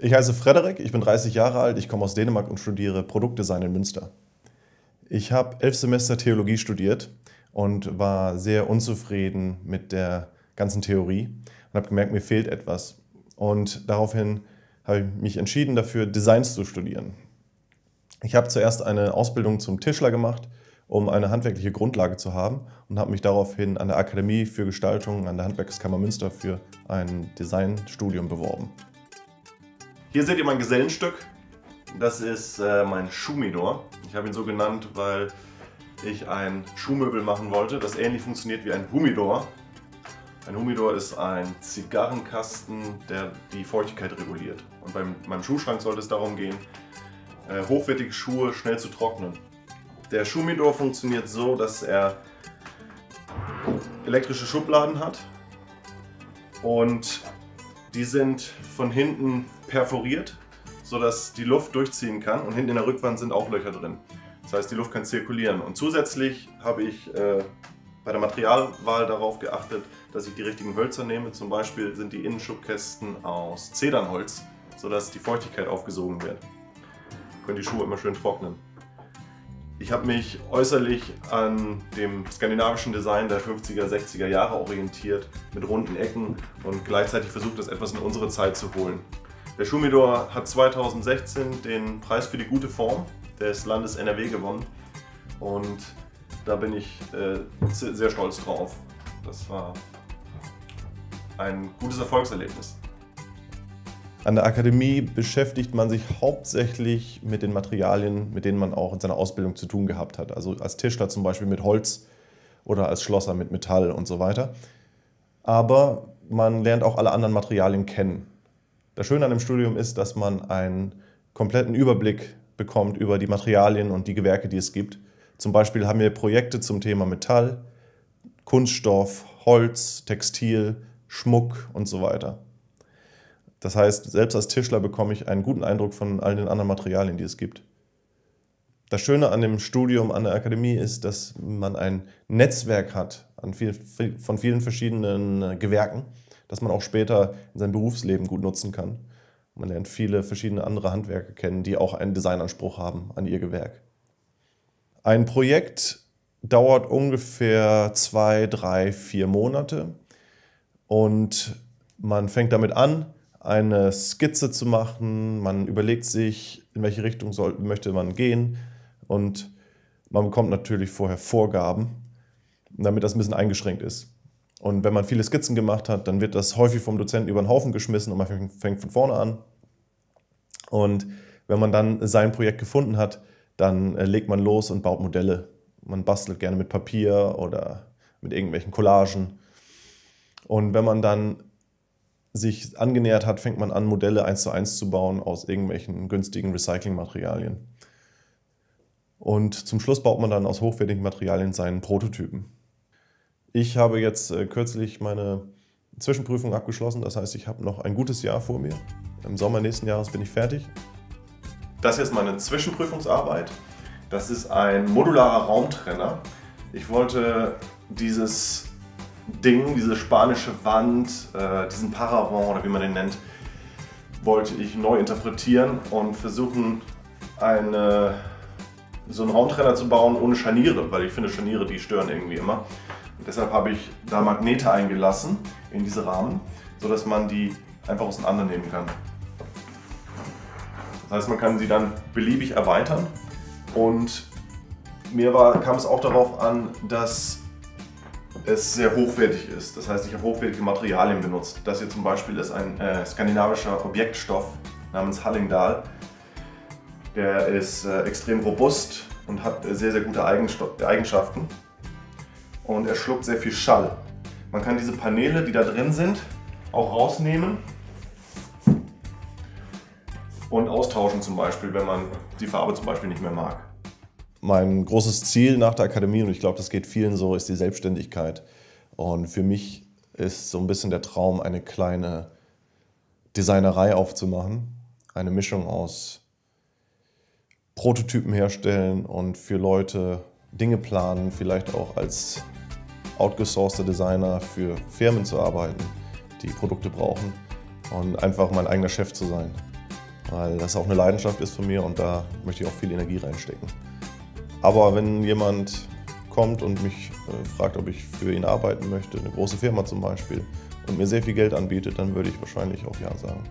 Ich heiße Frederik, ich bin 30 Jahre alt, ich komme aus Dänemark und studiere Produktdesign in Münster. Ich habe elf Semester Theologie studiert und war sehr unzufrieden mit der ganzen Theorie und habe gemerkt, mir fehlt etwas. Und daraufhin habe ich mich entschieden dafür, Designs zu studieren. Ich habe zuerst eine Ausbildung zum Tischler gemacht, um eine handwerkliche Grundlage zu haben und habe mich daraufhin an der Akademie für Gestaltung an der Handwerkskammer Münster für ein Designstudium beworben. Hier seht ihr mein Gesellenstück. Das ist äh, mein Schumidor. Ich habe ihn so genannt, weil ich ein Schuhmöbel machen wollte, das ähnlich funktioniert wie ein Humidor. Ein Humidor ist ein Zigarrenkasten, der die Feuchtigkeit reguliert. Und beim, meinem Schuhschrank sollte es darum gehen, äh, hochwertige Schuhe schnell zu trocknen. Der Schumidor funktioniert so, dass er elektrische Schubladen hat und die sind von hinten perforiert, sodass die Luft durchziehen kann und hinten in der Rückwand sind auch Löcher drin. Das heißt, die Luft kann zirkulieren. Und zusätzlich habe ich äh, bei der Materialwahl darauf geachtet, dass ich die richtigen Hölzer nehme. Zum Beispiel sind die Innenschubkästen aus Zedernholz, sodass die Feuchtigkeit aufgesogen wird. Können die Schuhe immer schön trocknen. Ich habe mich äußerlich an dem skandinavischen Design der 50er, 60er Jahre orientiert, mit runden Ecken und gleichzeitig versucht, das etwas in unsere Zeit zu holen. Der Schumidor hat 2016 den Preis für die gute Form des Landes NRW gewonnen und da bin ich äh, sehr stolz drauf. Das war ein gutes Erfolgserlebnis. An der Akademie beschäftigt man sich hauptsächlich mit den Materialien, mit denen man auch in seiner Ausbildung zu tun gehabt hat. Also als Tischler zum Beispiel mit Holz oder als Schlosser mit Metall und so weiter. Aber man lernt auch alle anderen Materialien kennen. Das Schöne an dem Studium ist, dass man einen kompletten Überblick bekommt über die Materialien und die Gewerke, die es gibt. Zum Beispiel haben wir Projekte zum Thema Metall, Kunststoff, Holz, Textil, Schmuck und so weiter. Das heißt, selbst als Tischler bekomme ich einen guten Eindruck von all den anderen Materialien, die es gibt. Das Schöne an dem Studium an der Akademie ist, dass man ein Netzwerk hat viel, von vielen verschiedenen äh, Gewerken, das man auch später in seinem Berufsleben gut nutzen kann. Man lernt viele verschiedene andere Handwerker kennen, die auch einen Designanspruch haben an ihr Gewerk. Ein Projekt dauert ungefähr zwei, drei, vier Monate und man fängt damit an, eine Skizze zu machen. Man überlegt sich, in welche Richtung soll, möchte man gehen und man bekommt natürlich vorher Vorgaben, damit das ein bisschen eingeschränkt ist. Und wenn man viele Skizzen gemacht hat, dann wird das häufig vom Dozenten über den Haufen geschmissen und man fängt von vorne an. Und wenn man dann sein Projekt gefunden hat, dann äh, legt man los und baut Modelle. Man bastelt gerne mit Papier oder mit irgendwelchen Collagen. Und wenn man dann sich angenähert hat, fängt man an, Modelle eins zu eins zu bauen aus irgendwelchen günstigen Recyclingmaterialien. Und zum Schluss baut man dann aus hochwertigen Materialien seinen Prototypen. Ich habe jetzt äh, kürzlich meine Zwischenprüfung abgeschlossen, das heißt, ich habe noch ein gutes Jahr vor mir. Im Sommer nächsten Jahres bin ich fertig. Das hier ist meine Zwischenprüfungsarbeit. Das ist ein modularer Raumtrenner. Ich wollte dieses Ding, diese spanische Wand, äh, diesen Paravent oder wie man den nennt, wollte ich neu interpretieren und versuchen, eine, so einen Raumtrenner zu bauen ohne Scharniere, weil ich finde Scharniere, die stören irgendwie immer. Deshalb habe ich da Magnete eingelassen in diese Rahmen, sodass man die einfach auseinandernehmen kann. Das heißt, man kann sie dann beliebig erweitern und mir war, kam es auch darauf an, dass es sehr hochwertig ist. Das heißt, ich habe hochwertige Materialien benutzt. Das hier zum Beispiel ist ein äh, skandinavischer Objektstoff namens Hallingdal. Der ist äh, extrem robust und hat äh, sehr, sehr gute Eigenschaften. Und er schluckt sehr viel Schall. Man kann diese Paneele, die da drin sind, auch rausnehmen und austauschen zum Beispiel, wenn man die Farbe zum Beispiel nicht mehr mag. Mein großes Ziel nach der Akademie, und ich glaube, das geht vielen so, ist die Selbstständigkeit. Und für mich ist so ein bisschen der Traum, eine kleine Designerei aufzumachen. Eine Mischung aus Prototypen herstellen und für Leute Dinge planen, vielleicht auch als outgesourceter Designer für Firmen zu arbeiten, die Produkte brauchen und einfach mein eigener Chef zu sein. weil das auch eine Leidenschaft ist von mir und da möchte ich auch viel Energie reinstecken. Aber wenn jemand kommt und mich äh, fragt, ob ich für ihn arbeiten möchte, eine große Firma zum Beispiel, und mir sehr viel Geld anbietet, dann würde ich wahrscheinlich auch Ja sagen.